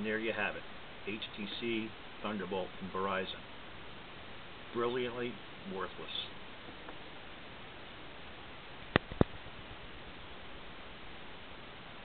And there you have it. HTC, Thunderbolt, and Verizon. Brilliantly worthless.